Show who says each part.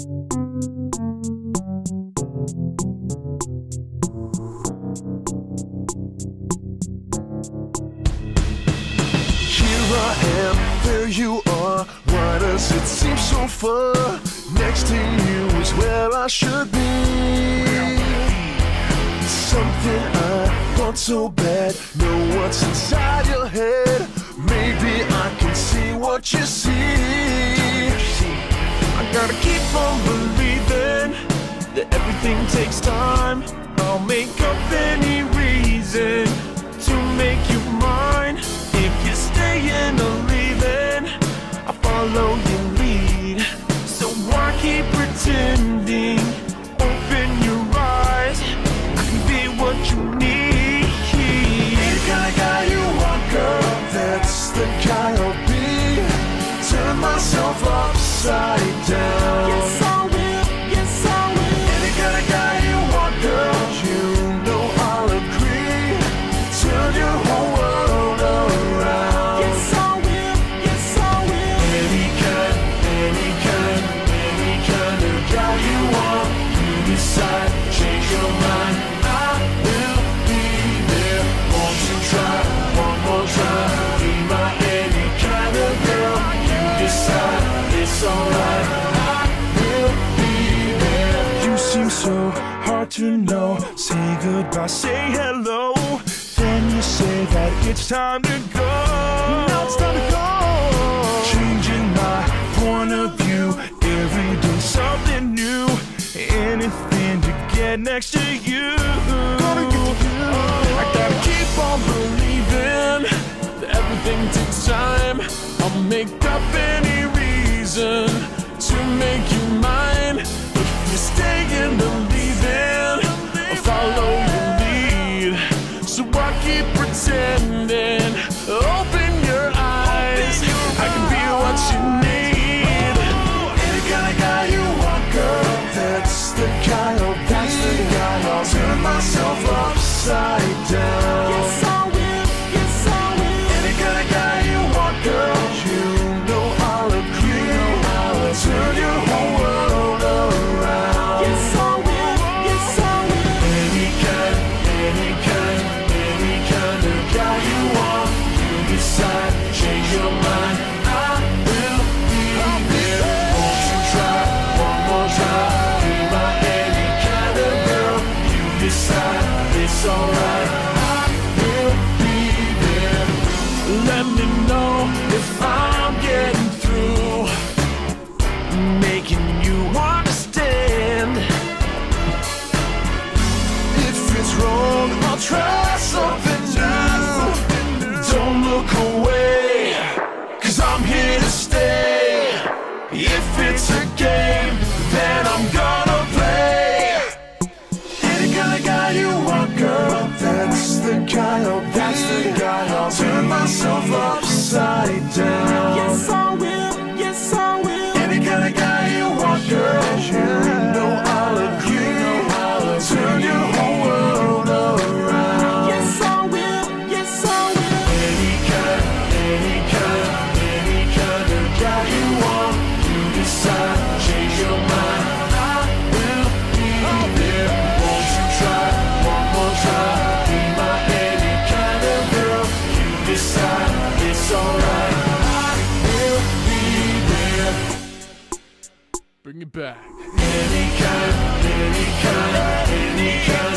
Speaker 1: Here I am, there you are. Why does it seem so far? Next to you is where I should be. Something I want so bad. Know what's inside your head. Maybe I can see what you see.
Speaker 2: Everything takes time. I'll make so hard to know. Say goodbye, say hello. Then you say that it's time to go.
Speaker 1: Now it's time to go.
Speaker 2: Changing my point of view. Every day something new. Anything to get next to you.
Speaker 1: say look away. Cause I'm here to stay. If it's a game Then I'm gonna play. Any kind of guy you want, girl. That's the guy I'll be That's the guy I'll Turn myself upside down.
Speaker 2: back.
Speaker 1: Any kind, any kind, any kind.